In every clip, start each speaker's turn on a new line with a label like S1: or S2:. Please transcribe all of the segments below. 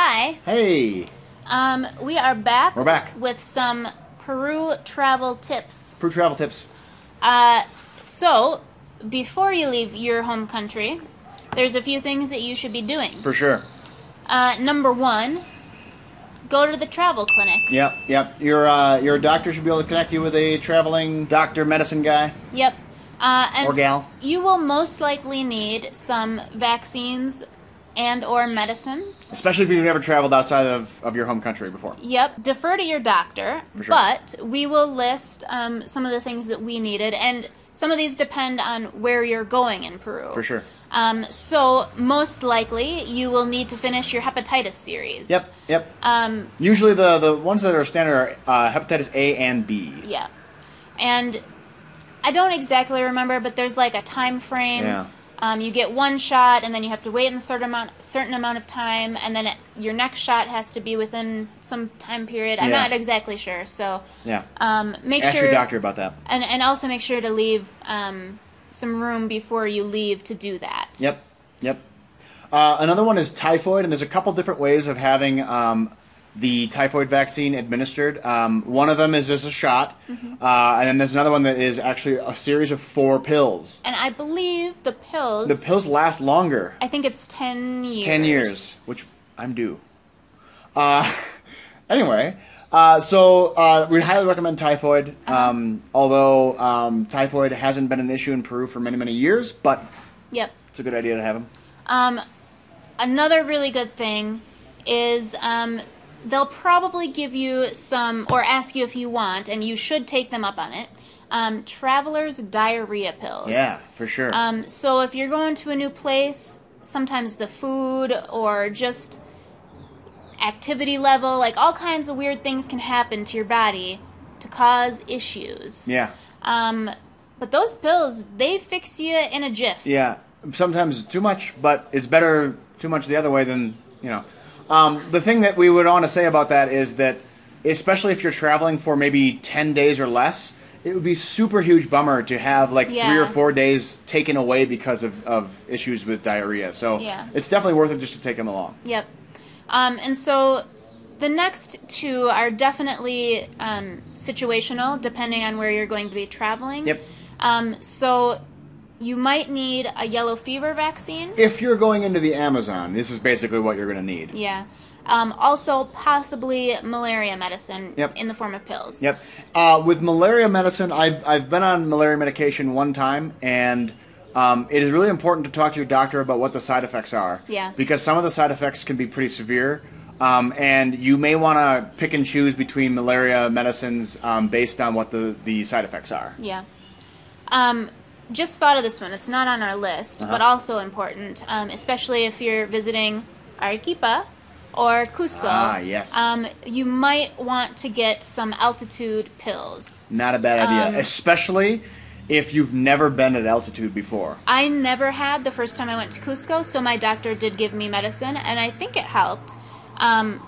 S1: Hi.
S2: Hey,
S1: Um, we are back.
S2: We're back.
S1: with some Peru travel tips.
S2: Peru travel tips.
S1: Uh, so before you leave your home country, there's a few things that you should be doing.
S2: For sure.
S1: Uh, number one, go to the travel clinic.
S2: Yep, yep. Your uh, your doctor should be able to connect you with a traveling doctor, medicine guy
S1: Yep. Uh, and
S2: or gal.
S1: you will most likely need some vaccines and or medicines.
S2: Especially if you've never traveled outside of, of your home country before.
S1: Yep, defer to your doctor,
S2: sure.
S1: but we will list um, some of the things that we needed, and some of these depend on where you're going in Peru.
S2: For sure.
S1: Um, so most likely you will need to finish your hepatitis series.
S2: Yep, yep.
S1: Um,
S2: Usually the, the ones that are standard are uh, hepatitis A and B.
S1: yeah, and I don't exactly remember, but there's like a time frame.
S2: Yeah.
S1: Um, you get one shot, and then you have to wait in a certain amount, certain amount of time, and then it, your next shot has to be within some time period. I'm
S2: Yeah.
S1: not exactly sure, so
S2: Yeah.
S1: um, make
S2: Ask
S1: sure
S2: your doctor about that.
S1: and and also make sure to leave um, some room before you leave to do that.
S2: Yep, yep. Uh, another one is typhoid, and there's a couple different ways of having um, the typhoid vaccine administered. Um, one of them is just a shot,
S1: Mm-hmm.
S2: uh, and then there's another one that is actually a series of four pills.
S1: And I believe the pills.
S2: The pills last longer,
S1: I think it's ten years.
S2: ten years, which I'm due. Uh, anyway, uh, so uh, we'd highly recommend typhoid.
S1: Uh-huh.
S2: Um, although um, typhoid hasn't been an issue in Peru for many many years, but
S1: Yep.
S2: it's a good idea to have them.
S1: Um, another really good thing is um, they'll probably give you some, or ask you if you want, and you should take them up on it. Um, traveler's diarrhea pills.
S2: Yeah, for sure.
S1: Um, so if you're going to a new place, sometimes the food or just activity level, like all kinds of weird things can happen to your body to cause issues.
S2: yeah.
S1: Um, but those pills, they fix you in a jiff.
S2: Yeah, sometimes too much, but it's better too much the other way than you know. Um, the thing that we would want to say about that is that, especially if you're traveling for maybe ten days or less, it would be super huge bummer to have like three or four days taken away because of, of issues with diarrhea. So
S1: Yeah.
S2: it's definitely worth it just to take them along.
S1: Yep. Um, and so the next two are definitely um, situational, depending on where you're going to be traveling.
S2: Yep.
S1: Um, so you might need a yellow fever vaccine.
S2: If you're going into the Amazon, this is basically what you're going to need.
S1: Yeah. Um, also, possibly malaria medicine
S2: Yep.
S1: in the form of pills.
S2: Yep. Uh, with malaria medicine, I've, I've been on malaria medication one time, and um, it is really important to talk to your doctor about what the side effects are.
S1: Yeah.
S2: Because some of the side effects can be pretty severe, um, and you may want to pick and choose between malaria medicines um, based on what the, the side effects are.
S1: Yeah. Just thought of this one. It's not on our list,
S2: Uh-huh.
S1: but also important, um, especially if you're visiting Arequipa or Cusco.
S2: Ah, yes.
S1: Um, you might want to get some altitude pills.
S2: Not a bad idea,
S1: Um,
S2: especially if you've never been at altitude before.
S1: I never had the first time I went to Cusco, so my doctor did give me medicine, and I think it helped. Um,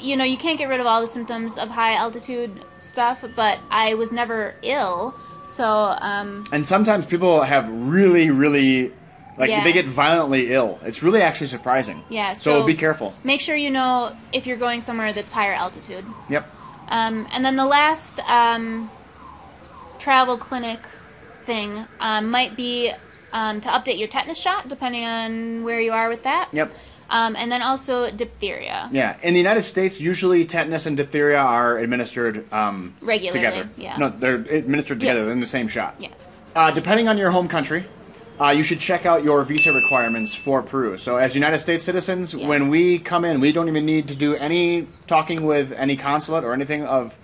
S1: you know, you can't get rid of all the symptoms of high altitude stuff, but I was never ill, so um,
S2: And sometimes people have really, really, like
S1: Yeah.
S2: they get violently ill. It's really actually surprising.
S1: Yeah,
S2: So,
S1: so-
S2: be careful.
S1: make sure you know if you're going somewhere that's higher altitude.
S2: Yep.
S1: Um, and then the last um, travel clinic thing um, might be um, to update your tetanus shot, depending on where you are with that.
S2: Yep.
S1: Um, and then also diphtheria.
S2: Yeah. In the United States, usually tetanus and diphtheria are administered um,
S1: Regularly,
S2: together.
S1: yeah.
S2: No, they're administered together
S1: Yes.
S2: in the same shot.
S1: Yeah.
S2: Uh, depending on your home country, uh, you should check out your visa requirements for Peru. So, as United States citizens,
S1: Yeah.
S2: when we come in, we don't even need to do any talking with any consulate or anything of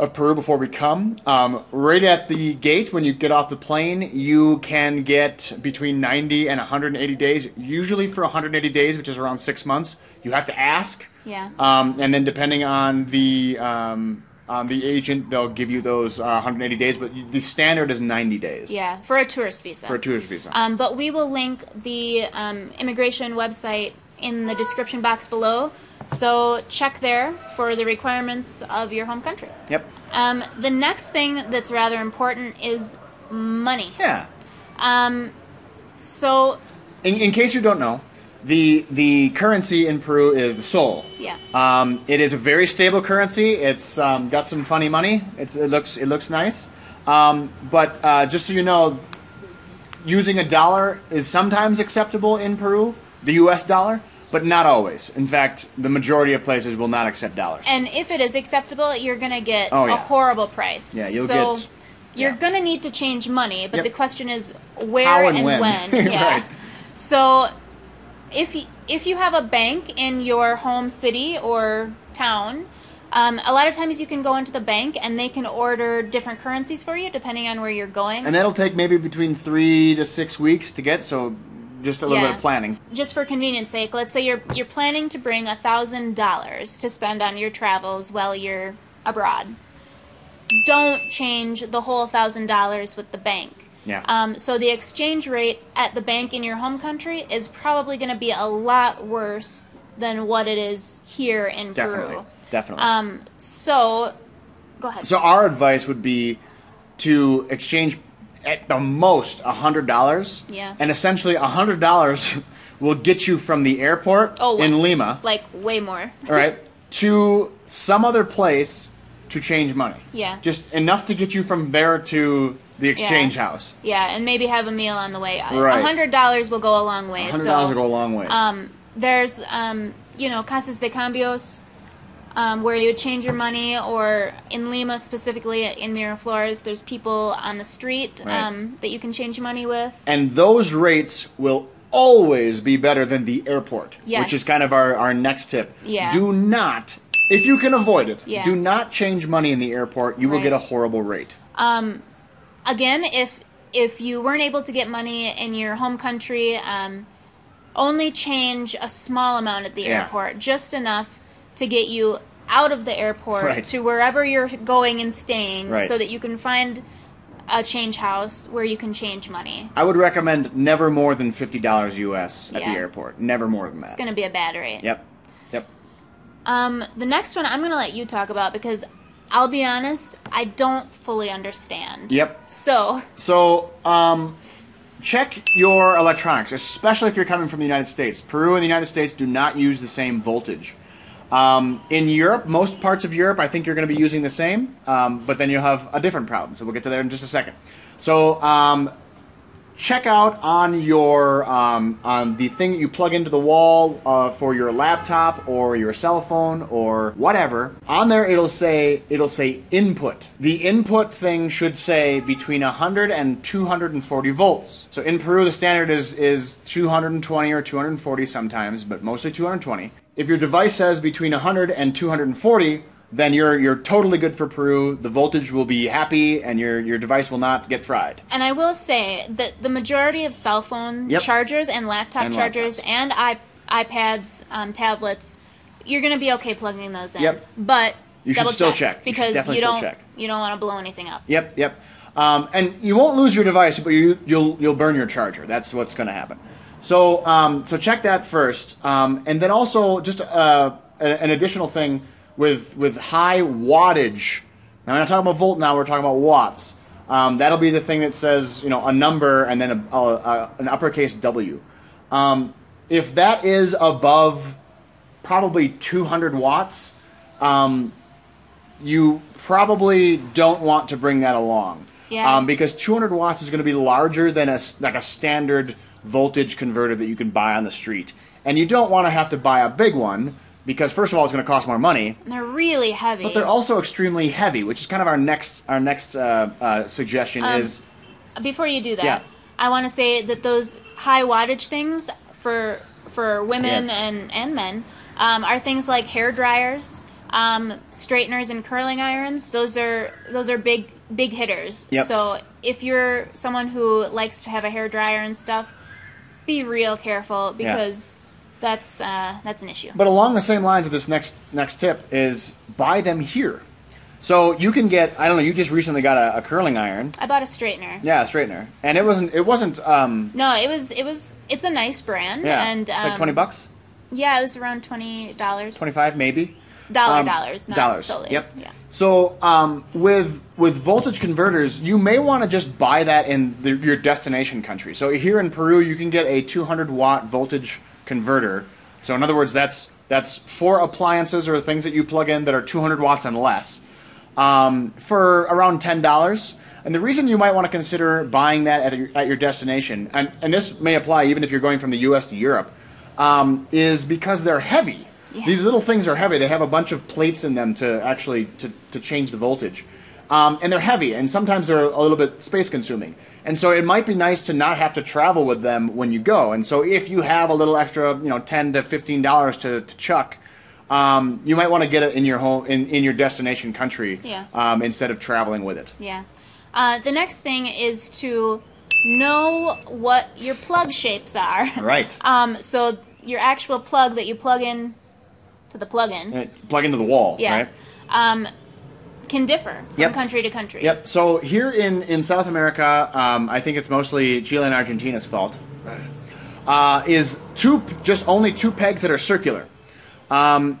S2: of Peru before we come. Um, right at the gate, when you get off the plane, you can get between 90 and 180 days. Usually, for 180 days, which is around six months, you have to ask.
S1: Yeah.
S2: Um, and then depending on the um, on the agent, they'll give you those uh, 180 days. But the standard is 90 days
S1: Yeah, for a tourist visa.
S2: for a tourist visa.
S1: Um, but we will link the um, immigration website in the description box below. So check there for the requirements of your home country.
S2: yep.
S1: Um, the next thing that's rather important is money.
S2: Yeah.
S1: Um, so
S2: In, in case you don't know, the the currency in Peru is the sol.
S1: Yeah.
S2: Um, it is a very stable currency. It's um, got some funny money. It's, it looks it looks nice. Um, but uh, just so you know, using a dollar is sometimes acceptable in Peru, the U.S. dollar, but not always. In fact, the majority of places will not accept dollars.
S1: And if it is acceptable, you're gonna get
S2: Oh,
S1: a horrible price.
S2: Yeah, you'll
S1: so
S2: get-
S1: You're
S2: yeah.
S1: gonna need to change money, but
S2: Yep.
S1: the question is where
S2: How and when.
S1: when. Yeah.
S2: Right.
S1: So if y- if you have a bank in your home city or town, um, a lot of times you can go into the bank and they can order different currencies for you depending on where you're going.
S2: and that'll take maybe between three to six weeks to get. So just a little
S1: Yeah.
S2: bit of planning.
S1: just for convenience sake, let's say you're you're planning to bring a thousand dollars to spend on your travels while you're abroad. Don't change the whole thousand dollars with the bank.
S2: Yeah.
S1: Um, so the exchange rate at the bank in your home country is probably going to be a lot worse than what it is here in
S2: definitely.
S1: Peru.
S2: Definitely.
S1: Um, so, go ahead.
S2: So our advice would be to exchange at the most a hundred dollars.
S1: Yeah.
S2: And essentially a hundred dollars will get you from the airport
S1: Oh,
S2: in Lima,
S1: like way more.
S2: all right, to some other place to change money.
S1: Yeah.
S2: Just enough to get you from there to the exchange house.
S1: Yeah, and maybe have a meal on the way. A
S2: Right.
S1: hundred dollars will go a long way.
S2: A hundred
S1: so,
S2: dollars will go a long ways.
S1: Um, there's, um, you know, casas de cambios, um, where you would change your money, or in Lima specifically, in Miraflores, there's people on the street
S2: Right.
S1: um, that you can change money with.
S2: and those rates will always be better than the airport,
S1: Yes.
S2: which is kind of our, our next tip.
S1: Yeah.
S2: Do not, if you can avoid it,
S1: Yeah.
S2: do not change money in the airport. You will get a horrible rate.
S1: Um, again, if if you weren't able to get money in your home country, um, only change a small amount at the
S2: Yeah.
S1: airport, just enough to get you out of the airport
S2: Right.
S1: to wherever you're going and staying,
S2: Right.
S1: so that you can find a change house where you can change money.
S2: I would recommend never more than fifty dollars US at
S1: Yeah.
S2: the airport. Never more than that.
S1: It's going to be a bad rate.
S2: Yep. Yep.
S1: Um, the next one I'm going to let you talk about because I'll be honest, I don't fully understand.
S2: Yep.
S1: So,
S2: So, um, check your electronics, especially if you're coming from the United States. Peru and the United States do not use the same voltage. Um, in Europe, most parts of Europe, I think you're going to be using the same, um, but then you'll have a different problem. So we'll get to that in just a second. So um, check out on your um, on the thing you plug into the wall uh, for your laptop or your cell phone or whatever. On there, it'll say it'll say input. The input thing should say between 100 and 240 volts. So in Peru, the standard is is 220 or 240 sometimes, but mostly 220. If your device says between 100 and 240, then you're you're totally good for Peru. The voltage will be happy, and your your device will not get fried.
S1: And I will say that the majority of cell phone
S2: Yep.
S1: chargers and laptop
S2: And
S1: chargers
S2: laptops.
S1: and I, iPads, um, tablets, you're going to be okay plugging those in.
S2: Yep.
S1: But
S2: You should
S1: double
S2: still
S1: check,
S2: check. You should
S1: because
S2: definitely
S1: you
S2: still
S1: don't
S2: check.
S1: you don't want to blow anything up.
S2: Yep, yep. Um, and you won't lose your device, but you you'll you'll burn your charger. That's what's going to happen. So um, so check that first, um, and then also just uh, an additional thing with with high wattage. Now we're not talking about volt. Now we're talking about watts. Um, that'll be the thing that says you know a number and then a, a, a, an uppercase W. Um, if that is above probably 200 watts, um, you probably don't want to bring that along.
S1: Yeah.
S2: Um, because 200 watts is going to be larger than a like a standard voltage converter that you can buy on the street, and you don't want to have to buy a big one because first of all it's going to cost more money,
S1: And they're really heavy.
S2: but they're also extremely heavy, which is kind of our next our next uh, uh, suggestion
S1: Um,
S2: is
S1: Before you do that,
S2: Yeah.
S1: I want to say that those high wattage things for for women
S2: Yes.
S1: and and men um, are things like hair dryers, um, straighteners, and curling irons. Those are those are big big hitters.
S2: Yep.
S1: So if you're someone who likes to have a hair dryer and stuff, be real careful because that's uh, that's an issue.
S2: But along the same lines of this next next tip is buy them here. So you can get I don't know you just recently got a, a curling iron,
S1: I bought a straightener.
S2: yeah, a straightener, and it wasn't it wasn't um
S1: No, it was it was it's a nice brand.
S2: yeah
S1: and um,
S2: like twenty bucks,
S1: Yeah, it was around twenty dollars.
S2: twenty five maybe.
S1: Dollar
S2: Um,
S1: dollars, not
S2: dollars.
S1: soles.
S2: Yep.
S1: Yeah.
S2: So um, with with voltage converters, you may want to just buy that in the, your destination country. So here in Peru, you can get a 200 watt voltage converter. So in other words, that's that's for appliances or things that you plug in that are 200 watts and less um, for around ten dollars. And the reason you might want to consider buying that at your, at your destination, and, and this may apply even if you're going from the U.S. to Europe, um, is because they're heavy.
S1: Yeah.
S2: These little things are heavy. They have a bunch of plates in them to actually to, to change the voltage. Um, and they're heavy, and sometimes they're a little bit space consuming. And so it might be nice to not have to travel with them when you go. And so if you have a little extra, you know, ten to fifteen dollars to, to chuck, um, you might want to get it in your home in, in your destination country
S1: Yeah.
S2: um, instead of traveling with it.
S1: Yeah. Uh, the next thing is to know what your plug shapes are.
S2: Right.
S1: Um, so your actual plug that you plug in to the plug-in,
S2: Uh, Plug into the wall.
S1: yeah,
S2: Right.
S1: um, can differ from
S2: Yep.
S1: country to country.
S2: Yep. So here in, in South America, um, I think it's mostly Chile and Argentina's fault. Uh, is two just only two pegs that are circular. Um,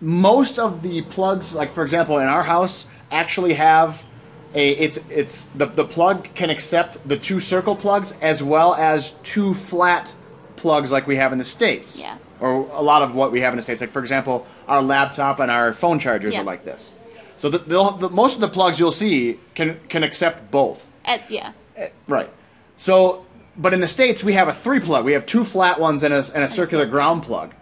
S2: most of the plugs, like for example, in our house, actually have a it's it's the the plug can accept the two circle plugs as well as two flat plugs like we have in the states.
S1: Yeah.
S2: Or a lot of what we have in the states, like for example, our laptop and our phone chargers
S1: Yeah.
S2: are like this. So the, they'll- the, most of the plugs you'll see can can accept both.
S1: At, yeah.
S2: Right. So, but in the states we have a three plug. We have two flat ones and a, and a circular
S1: see.
S2: ground plug.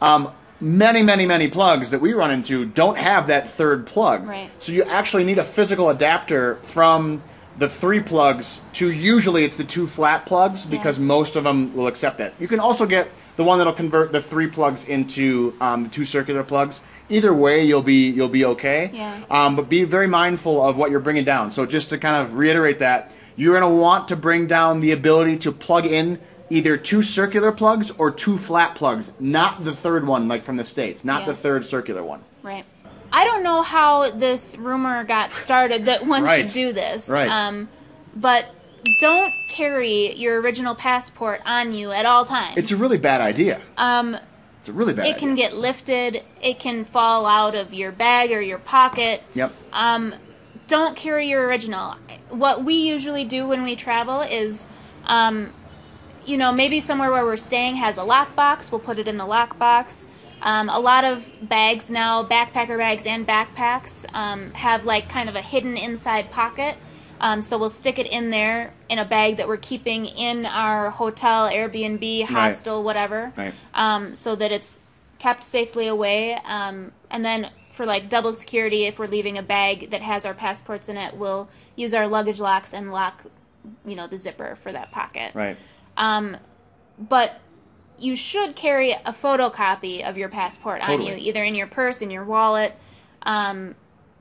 S2: Um, many, many, many plugs that we run into don't have that third plug.
S1: Right.
S2: So you actually need a physical adapter from the three plugs to usually it's the two flat plugs because
S1: Yeah.
S2: most of them will accept that. You can also get the one that'll convert the three plugs into um, the two circular plugs. Either way, you'll be you'll be okay.
S1: Yeah.
S2: Um, but be very mindful of what you're bringing down. So just to kind of reiterate that, you're going to want to bring down the ability to plug in either two circular plugs or two flat plugs, not the third one like from the states, not
S1: Yeah.
S2: the third circular one.
S1: Right. I don't know how this rumor got started that one
S2: Right.
S1: should do this.
S2: Right.
S1: Um, but don't carry your original passport on you at all times.
S2: It's a really bad idea.
S1: um,
S2: It's a really bad idea.
S1: it can get lifted. It can fall out of your bag or your pocket.
S2: Yep.
S1: Um, don't carry your original. What we usually do when we travel is, um, you know, maybe somewhere where we're staying has a lockbox. We'll put it in the lockbox. Um, a lot of bags now, backpacker bags and backpacks, um, have like kind of a hidden inside pocket. Um, so we'll stick it in there in a bag that we're keeping in our hotel, Airbnb, hostel, whatever
S2: Right.
S1: um, so that it's kept safely away. Um, and then for like double security, if we're leaving a bag that has our passports in it, we'll use our luggage locks and lock, you know, the zipper for that pocket.
S2: Right.
S1: Um, but you should carry a photocopy of your passport on you, either in your purse, in your wallet, um,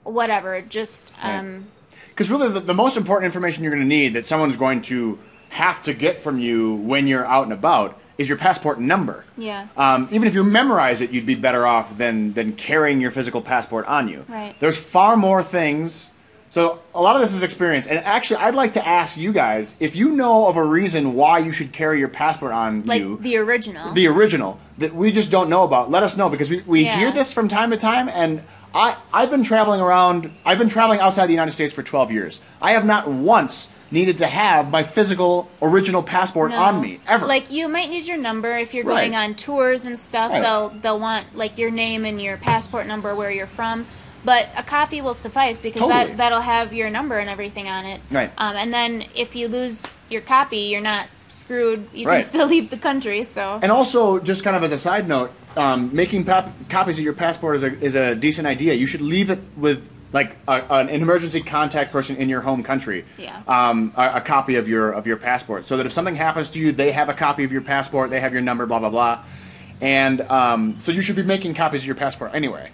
S1: whatever. Just um,
S2: Because really, the, the most important information you're going to need that someone's going to have to get from you when you're out and about is your passport number.
S1: yeah,
S2: Um, even if you memorize it, you'd be better off than than carrying your physical passport on you.
S1: Right.
S2: There's far more things. So a lot of this is experience, and actually, I'd like to ask you guys if you know of a reason why you should carry your passport on
S1: like
S2: you,
S1: the original.
S2: the original that we just don't know about. Let us know because we, we
S1: Yeah.
S2: hear this from time to time, and I I've been traveling around. I've been traveling outside the United States for 12 years. I have not once needed to have my physical original passport
S1: No.
S2: on me ever.
S1: Like you might need your number if you're
S2: Right.
S1: going on tours and stuff.
S2: Right.
S1: They'll they'll want like your name and your passport number where you're from. But a copy will suffice because
S2: Totally.
S1: that that'll have your number and everything on it.
S2: Right.
S1: Um, and then if you lose your copy, you're not screwed. You
S2: Right.
S1: can still leave the country. So
S2: And also, just kind of as a side note, um, making copies of your passport is a, is a decent idea. You should leave it with like a, an emergency contact person in your home country.
S1: Yeah.
S2: Um, a, a copy of your of your passport, so that if something happens to you, they have a copy of your passport. They have your number. Blah blah blah. And um, so you should be making copies of your passport anyway.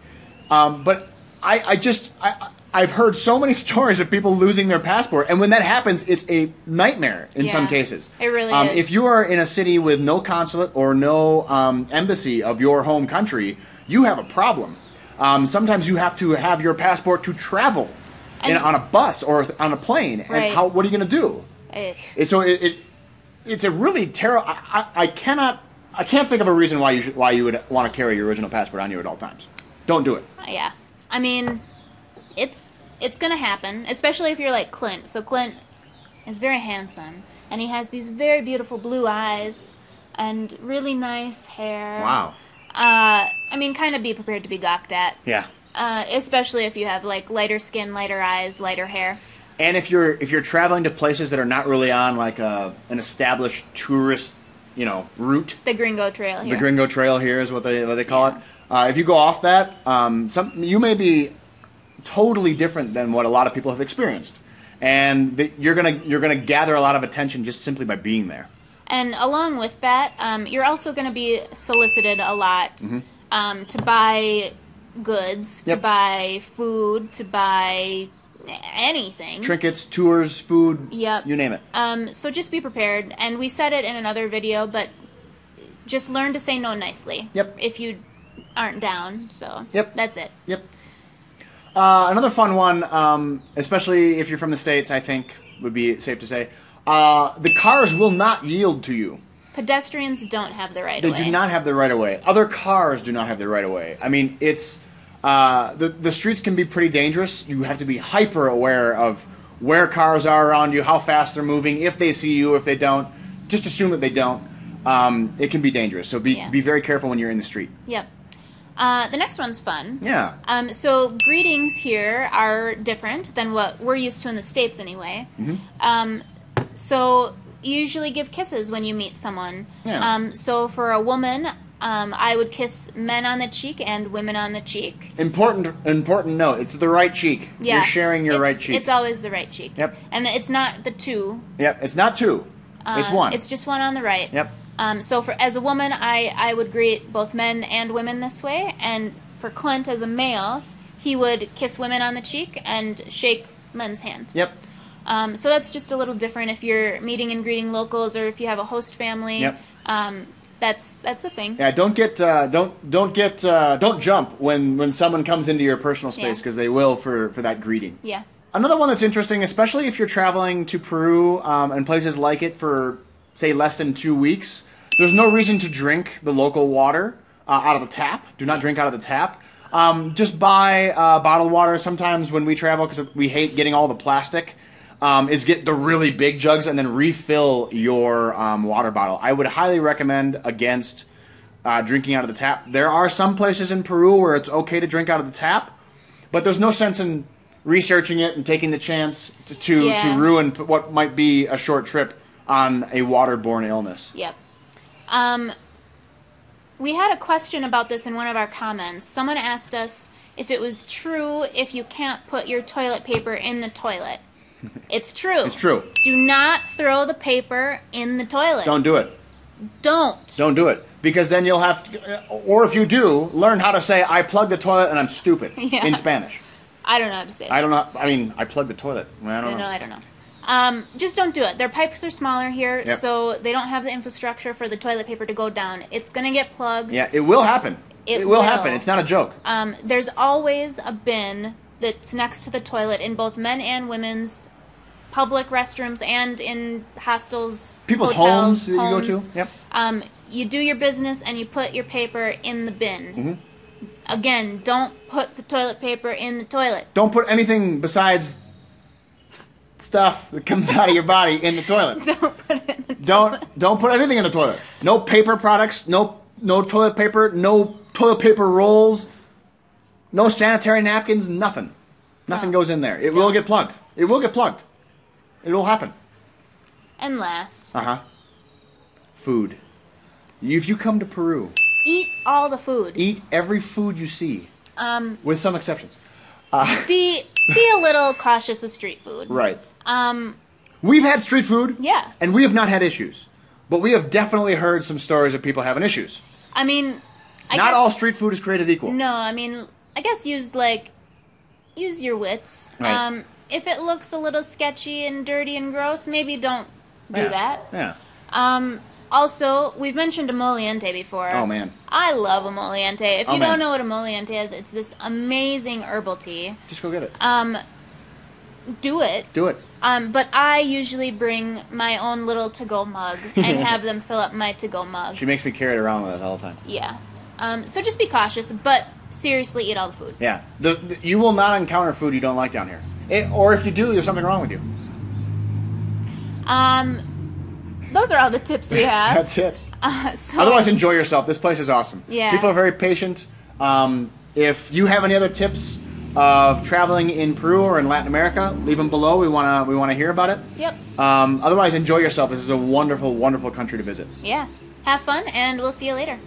S2: Um, but I, I just I, I've heard so many stories of people losing their passport, and when that happens, it's a nightmare in some cases.
S1: It really
S2: um,
S1: is.
S2: If you are in a city with no consulate or no um, embassy of your home country, you have a problem. Um, sometimes you have to have your passport to travel in,
S1: And-
S2: on a bus or on a plane.
S1: Right.
S2: And how, what are you going to do? It- so it, it it's a really terrible. I, I, I cannot I can't think of a reason why you should, why you would want to carry your original passport on you at all times. Don't do it.
S1: yeah. I mean, it's it's gonna happen, especially if you're like Clint. So Clint is very handsome, and he has these very beautiful blue eyes. and really nice hair.
S2: Wow.
S1: Uh, I mean, kind of be prepared to be gawked at,
S2: Yeah.
S1: uh, especially if you have like lighter skin, lighter eyes, lighter hair.
S2: And if you're if you're traveling to places that are not really on like a an established tourist, you know, route,
S1: The Gringo Trail here.
S2: the Gringo Trail here is what they what they call it. Uh, if you go off that, um, some you may be totally different than what a lot of people have experienced, and the, you're gonna you're gonna gather a lot of attention just simply by being there.
S1: And along with that, um, you're also going to be solicited a lot um, to buy goods, to
S2: Yep.
S1: buy food, to buy anything.
S2: Trinkets, tours, food,
S1: Yep.
S2: you name it.
S1: Um, so just be prepared. And we said it in another video, but just learn to say no nicely.
S2: Yep.
S1: If you aren't down. So
S2: Yep.
S1: that's it.
S2: Yep. Uh, another fun one, um, especially if you're from the states, I think would be safe to say. Uh, the cars will not yield to you.
S1: Pedestrians don't have the right
S2: They
S1: of way.
S2: do not have the right of way. Other cars do not have the right of way. I mean, it's uh, the the streets can be pretty dangerous. You have to be hyper aware of where cars are around you, how fast they're moving, if they see you, if they don't. Just assume that they don't. Um, it can be dangerous. So be
S1: Yeah.
S2: be very careful when you're in the street.
S1: Yep. Uh, the next one's fun.
S2: Yeah.
S1: Um, so greetings here are different than what we're used to in the states, anyway.
S2: Mhm.
S1: Um, so you usually give kisses when you meet someone.
S2: Yeah.
S1: Um, so for a woman, um, I would kiss men on the cheek and women on the cheek.
S2: Important important note. It's the right cheek.
S1: Yeah,
S2: You're sharing your
S1: it's,
S2: right cheek.
S1: It's always the right cheek.
S2: Yep.
S1: And it's not the two.
S2: Yep. It's not two. it's
S1: uh,
S2: one.
S1: It's just one on the right.
S2: Yep.
S1: Um, so for as a woman, I I would greet both men and women this way, and for Clint as a male, he would kiss women on the cheek and shake men's hand.
S2: Yep.
S1: Um, so that's just a little different if you're meeting and greeting locals or if you have a host family.
S2: Yep.
S1: Um, that's that's a thing.
S2: Yeah, don't get uh, don't don't get uh, don't jump when when someone comes into your personal space
S1: Yeah.
S2: because they will for for that greeting.
S1: Yeah.
S2: Another one that's interesting, especially if you're traveling to Peru um, and places like it for say less than two weeks, there's no reason to drink the local water uh, out of the tap. Do not drink out of the tap. Um, just buy uh, bottled water. Sometimes when we travel, because we hate getting all the plastic, um, is get the really big jugs and then refill your um, water bottle. I would highly recommend against uh, drinking out of the tap. There are some places in Peru where it's okay to drink out of the tap, but there's no sense in researching it and taking the chance to to,
S1: Yeah.
S2: to ruin what might be a short trip on a waterborne illness.
S1: Yep. Um, we had a question about this in one of our comments. Someone asked us if it was true if you can't put your toilet paper in the toilet. It's true.
S2: It's true.
S1: Do not throw the paper in the toilet.
S2: Don't do it.
S1: Don't.
S2: Don't do it because then you'll have to, or if you do, learn how to say "I plugged the toilet and I'm stupid"
S1: Yeah.
S2: in Spanish.
S1: I don't know how to say that.
S2: I don't know. I mean, I plugged the toilet. I don't
S1: No,
S2: know.
S1: I don't know. Um, just don't do it. Their pipes are smaller here,
S2: Yep.
S1: so they don't have the infrastructure for the toilet paper to go down. It's gonna get plugged.
S2: Yeah, it will happen.
S1: It
S2: will
S1: will.
S2: happen. It's not a joke.
S1: Um, there's always a bin that's next to the toilet in both men and women's public restrooms and in hostels,
S2: People's
S1: hotels,
S2: homes that you go to. Yep.
S1: Um, you do your business and you put your paper in the bin.
S2: Mhm.
S1: Again, don't put the toilet paper in the toilet.
S2: Don't put anything besides stuff that comes out of your body in the toilet.
S1: Don't put it in the
S2: Don't
S1: toilet.
S2: don't put anything in the toilet. No paper products. No no toilet paper. No toilet paper rolls. No sanitary napkins. Nothing. Nothing
S1: No.
S2: goes in there. It will get plugged. It will get plugged. It will happen.
S1: And last,
S2: Uh huh. Food. If you come to Peru,
S1: eat all the food.
S2: eat every food you see,
S1: Um,
S2: with some exceptions. Uh,
S1: be be a little cautious of street food.
S2: right.
S1: Um,
S2: We've had street food.
S1: yeah.
S2: And we have not had issues. But we have definitely heard some stories of people having issues.
S1: I mean, I
S2: not
S1: guess,
S2: all street food is created equal.
S1: No, I mean, I guess use like use your wits.
S2: Right.
S1: Um, if it looks a little sketchy and dirty and gross, maybe don't do
S2: Yeah.
S1: that.
S2: Yeah.
S1: Um, also, we've mentioned emoliente before.
S2: Oh man.
S1: I love emoliente. If
S2: Oh,
S1: you
S2: man.
S1: don't know what emoliente is, it's this amazing herbal tea.
S2: Just go get it.
S1: Um, do it.
S2: Do it.
S1: Um, but I usually bring my own little to-go mug and have them fill up my to-go mug.
S2: She makes me carry it around with us all the time.
S1: Yeah. Um, so just be cautious, but seriously, eat all the food.
S2: Yeah. The, the- you will not encounter food you don't like down here. It, or if you do, there's something wrong with you.
S1: Um, those are all the tips we have.
S2: That's it.
S1: Uh, so
S2: Otherwise, enjoy yourself. This place is awesome.
S1: Yeah.
S2: People are very patient. Um, if you have any other tips of traveling in Peru or in Latin America, leave them below. We wanna we wanna hear about it.
S1: Yep.
S2: Um, otherwise, enjoy yourself. This is a wonderful, wonderful country to visit.
S1: Yeah. Have fun, and we'll see you later.